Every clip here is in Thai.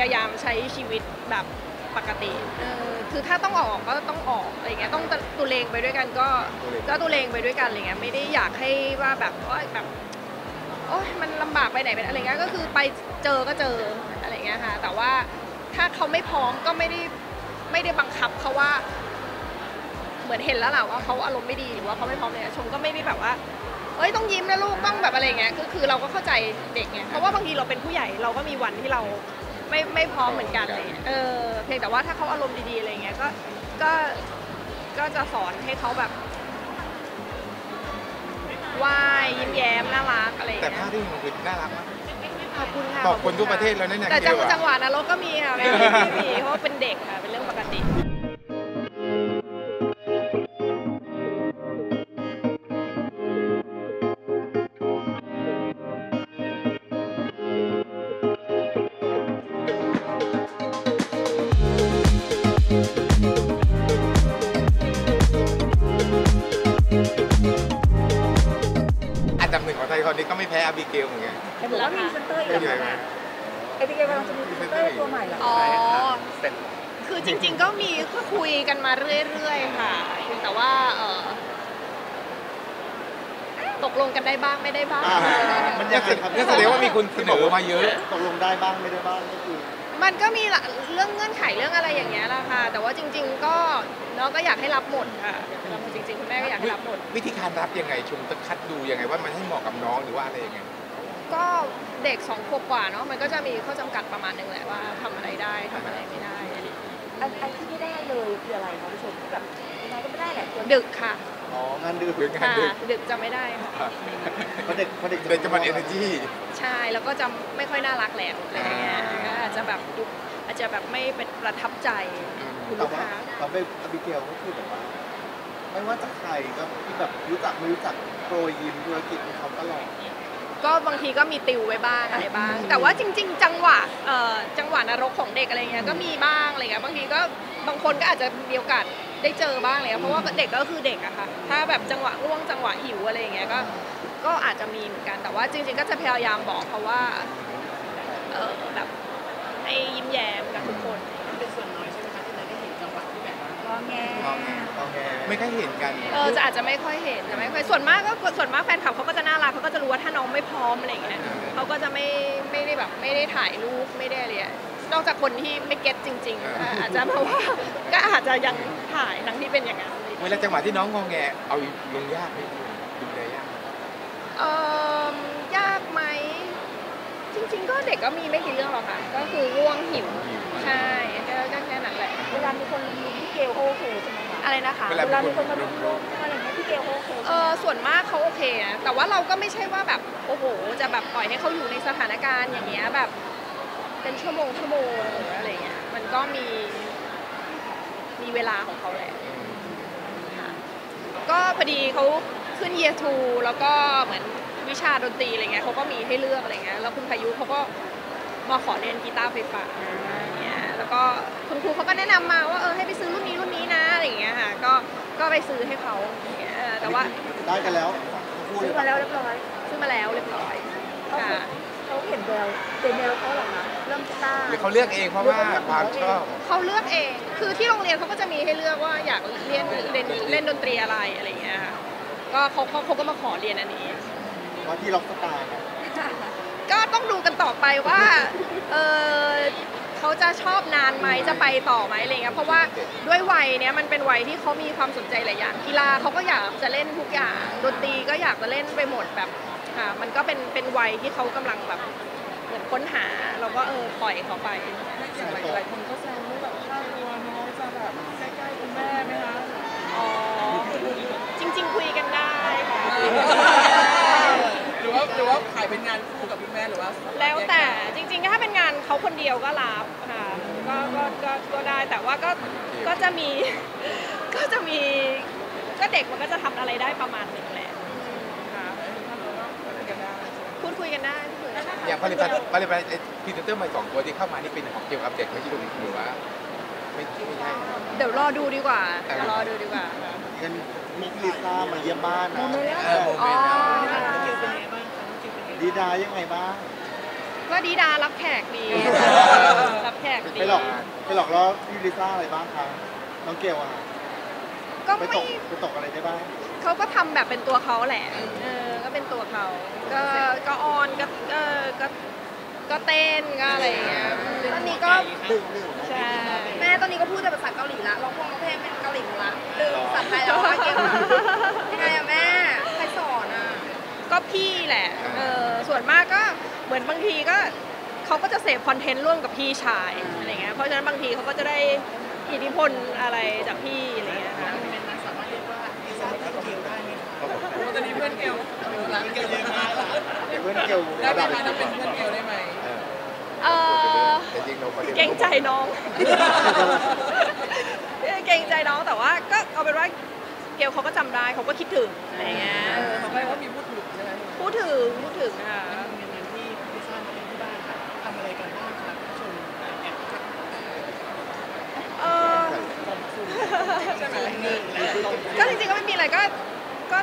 ยายามใช้ชีวิตแบบปกติเออคือถ้าต้องออกก็ต้องออกอะไรเงี้ยต้องตุเลงไปด้วยกันก็ก็ตุเลงไปด้วยกันอะไรเงี้ยไม่ได้อยากให้ว่าแบบว่าแบบโอ๊ยมันลำบากไปไหนเป็นอะไรเงี้ยก็คือไปเจอก็เจออะไรเงี้ยค่ะแต่ว่าถ้าเขาไม่พร้อมก็ไม่ได้ไม่ได้บังคับเขาว่า เหมือนเห็นแล้วแหละว่าเขาอารมณ์ไม่ดีหรือว่าเขาไม่พร้อมเลยชมก็ไม่ได้แบบว่าเอ้ยต้องยิ้มนะลูกต้องแบบอะไรเงี้ยคือคือเราก็เข้าใจเด็กไงเพราะว่าบางทีเราเป็นผู้ใหญ่เราก็มีวันที่เรา ไม่ไม่พร้อมเหมือนกันอะไรเลยเออเพียงแต่ว่าถ้าเขาอารมณ์ดีๆอะไรเงี้ยก็ก็ก็จะสอนให้เขาแบบไหว้ยิ้มแย้มน่ารักอะไรแต่เงี้ภาพยที่มันคือน่ารักมาก ขอบคุณค่ะขอบคุณทุกประเทศแล้วนะเนี่ยแต่จังเดียวอะ จังหวะนรกก็มีค่ะไม่ไม่ไม่มีเพราะว่าเป็นเด็กค่ะเป็นเรื่องปกติ นึ่งของไทยตอนนี้ก็ไม่แพ้แอบิเกลเหมือนกันเห็นบอกว่ามีพรีเซนเตอร์อีกไม่เหนื่อยแล้วไหมนะแอบิเกลกำลังจะมีพรีเซนเตอร์ตัวใหม่เหรออ๋อเสร็จคือจริง ๆ ก็มีก็คุยกันมาเรื่อยๆค่ะเพียงแต่ว่าเออตกลงกันได้บ้างไม่ได้บ้างอ่ามันยังไงครับนั่นแสดงว่ามีคุณเสนอมาเยอะ ตกลงได้บ้างไม่ได้บ้างก็คือ มันก็มีละเรื่องเงื่อนไขเรื่องอะไรอย่างเงี้ยแหละค่ะ แต่ว่าจริง ๆ ก็เนาะก็อยากให้รับหมดค่ะอยากให้รับหมดจริงๆคุณแม่ก็อยากให้รับหมด วิธีการรับยังไงชมต้องคัดดูยังไงว่ามันให้เหมาะกับน้องหรือว่าอะไรยังไง ก็เด็กสองขวบกว่าเนาะมันก็จะมีข้อจำกัดประมาณหนึงแหละว่าทำอะไรได้ทำอะไรไม่ได้อะไรอย่างเงี้ยอันอันที่ไม่ได้เลยคืออะไรคะผู้ชมที่แบบยังไงก็ไม่ได้แหละตัวดึกค่ะ อ๋องานดื้อหรืองานค่ะดึกดึกจะไม่ได้ค่ะเพราะเด็กเพราะเด็กเด็กจะมันเอเนจีใช่แล้วก็จะไม่ค่อยน่ารักแล้วอะไรอย่างเงี้ยก็อาจจะแบบดูอาจจะแบบไม่เป็นประทับใจคุณแต่ลูกว่าค้าเราไปอาบิเกลก็คือแบบว่าไม่ว่าจะใครก็ที่แบบรู้จักไม่รู้จักโปรยยิ้มธุรกิจของเขาตลอดก็บางทีก็มีติวไว้บ้างอะไรบ้าง แต่ว่าจริง ๆ จังหวะเอ่อจังหวะนรกของเด็กอะไรเงี้ยก็มีบ้างอะไรเงี้ยบางทีก็บางคนก็อาจจะมีโอกาส ได้เจอบ้างอะไรเลยเพราะว่าเด็กก็คือเด็กอะค่ะ ถ้าแบบจังหวะง่วงจังหวะหิวอะไรอย่างเงี้ยก็ก็อาจจะมีเหมือนกันแต่ว่าจริง ๆ ก็จะพยายามบอกเขาว่าเออแบบให้ยิ้มแย้มกับทุกคนงอแงโอเคไม่ค่อยเห็นกันเออจะอาจจะไม่ค่อยเห็นจะไม่ค่อยส่วนมากก็ส่วนมากแฟนคลับเขาก็จะน่ารักเขาก็จะรู้ว่าถ้าน้องไม่พร้อมอะไรอย่างเงี้ยเขาก็จะไม่ไม่ได้แบบไม่ได้ถ่ายรูปไม่ได้อะไรอะ นอกจากคนที่ไม่เก็ตจริงๆก็อาจจะเพราะว่าก็อาจจะยังถ่ายทั้งที่เป็นอย่างนั้นเวลาจังหวะที่น้องงองแงเอาลงยากไหมดูแลยากเออยากไหมจริง ๆ ก็เด็กก็มีไม่กี่เรื่องหรอกค่ะ ก็คือง่วงหิวใช่ก็ก็แค่นั้นแหละเวลามีคนลุมพี่เกลเขาโอเคใช่ไหมคะอะไรนะคะเวลาเวลามีคนมาลุมลุมอะไรอย่างเงี้ยพี่เกลเขาโอเคเออส่วนมากเขาโอเคนะแต่ว่าเราก็ไม่ใช่ว่าแบบโอ้โห จะแบบปล่อยให้เขาอยู่ในสถานการณ์อย่างเงี้ยแบบ เป็นชั่วโมงชั่วโมงหรืออะไรเงี้ยมันก็มีมีเวลาของเขาแหละค่ะก็พอดีเขาขึ้น year two แล้วก็เหมือนวิชาดนตรีอะไรเงี้ยเขาก็มีให้เลือกอะไรเงี้ยแล้วคุณพายุเขาก็มาขอเรียนกีตาร์ไฟฟ้าอย่างเงี้ยแล้วก็คุณครูเขาก็แนะนำมาว่าเออให้ไปซื้อรุ่นนี้รุ่นนี้นะอะไรอย่างเงี้ยค่ะก็ก็ไปซื้อให้เขาอย่างเงี้ยแต่ว่าได้กันแล้วทั้งคู่เลซื้อยมาแล้วเรียบร้อยซื้อมาแล้ว ตาร์หรือเขาเลือกเองเพราะว่าความชอบ เขาเลือกเอง คือที่โรงเรียนเขาก็จะมีให้เลือกว่าอยากเรียนเรียนเล่นดนตรีอะไรอะไรอย่างเงี้ยค่ะก็เขาเขาเขาก็มาขอเรียนอันนี้ ว่าที่ล็อกสตาร์นะก็ต้องดูกันต่อไปว่าเออเขาจะชอบนานไหมจะไปต่อไหมอะไรเงี้ยเพราะว่าด้วยวัยเนี้ยมันเป็นวัยที่เขามีความสนใจหลายอย่างกีฬาเขาก็อยากจะเล่นทุกอย่างดนตรีก็อยากจะเล่นไปหมดแบบค่ะมันก็เป็นเป็นวัยที่เขากำลังแบบเห มือนค้นหาเราก็เออปล่อยเขาไป อย่างหลายหลายคนก็แซวว่าแบบค่าตัวน้องจะแบบใกล้ๆคุณแม่ไหมคะอ๋อจริง ๆ คุยกันได้ค่ะหรือว่าหรือว่าขายเป็นงานคู่กับคุณแม่หรือว่า แล้วแต่จริง ๆ ถ้าเป็นงานเขาคนเดียวก็รับค่ะก็ก็ก็ก็ได้แต่ว่าก็ก็จะมี ก็จะมีก็เด็กมันก็จะทำอะไรได้ประมาณหนึ่งแหละค่ะพูดคุยกันได้พูดคุยกันได้ อย่างผลิตภัณฑ์ผลิตภัณฑ์ไอ้พรีเซนเตอร์ใหม่สองตัวที่เข้ามานี่เป็นของเกี่ยวกับเด็กไม่ใช่หรือว่าไม่ไม่ใช่ เดี๋ยวรอดูดีกว่าเออรอดูดีกว่ากันมุกลิซ่ามาเยี่ยมบ้านนะเออโมอ๋เมอนต์นะดีดายังไงบ้างกก็ดีดารับแขกดี รับแขกดี ไปหลอกไปหลอกล่อพี่ลิซ่าอะไรบ้างคะน้องเกลอะก็ไปไม่ตกไปตกอะไรได้บ้าง เขาก็ทำแบบเป็นตัวเขาแหละ เออ ก็เป็นตัวเขา ก็ ก็ออนก็ก็ก็ก็เต้นก็อะไรอย่างเงี้ยตอนนี้ก็ใช่แม่ตอนนี้ก็พูดแต่ภาษาเกาหลีละร้องเพลงร้องเพลงเป็นเกาหลีหมดละลืมภาษาไทยแล้วอะเก่งอะยังไงอะแม่ใครสอนอะก็พี่แหละเออส่วนมากก็เหมือนบางทีก็เขาก็จะเสพคอนเทนต์ร่วมกับพี่ชายอะไรเงี้ยเพราะฉะนั้นบางทีเขาก็จะได้อิทธิพลอะไรจากพี่อะไรเงี้ยค่ะ ตอนนี้เพื่อนเกล ร้านเกลเยอะมากเพื่อนเกลได้ระไหมดับคะถ้าเป็นเพื่อนเกลได้ไหมเออแต่จริงเราคนดียวเกรงใจน้อง เกรงใจน้องแต่ว่าก็เอาเป็นว่าเกลเขาก็จำได้เขาก็คิดถึงอะไรเงี้ยเออเขาแปลว่ามีพูดถึงใช่ไหมพูดถึงพูดถึงค่ะเงินที่พี่ซ่ามาที่บ้านค่ะทำอะไรกันบ้างคะผู้ชมแอบเออใช่ไหมก็จริงๆก็ไม่มีอะไรก็ก็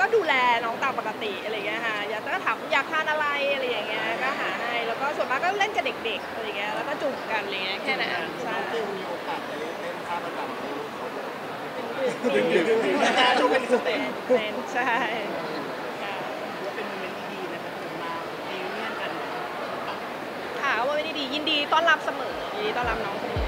ก็ดูแลน้องตามปกติอะไรเงี้ยค่ะอยากก็ถามอยากทานอะไรอะไรอย่างเงี้ยก็หาให้แล้วก็ส่วนมากก็เล่นกับเด็กๆอะไรเงี้ยแล้วก็จุ่มกันอะไรเงี้ยแค่นั้นใช่มีโอกาสไปเล่นท่าประจำที่เขาดึงดึงดึงดูเป็น step เป็นใช่ค่ะว่าเป็น moment ดีนะคะถึงมาเรียนกันค่ะว่าไม่ได้ดียินดีต้อนรับเสมอยินดีต้อนรับน้องเสมอ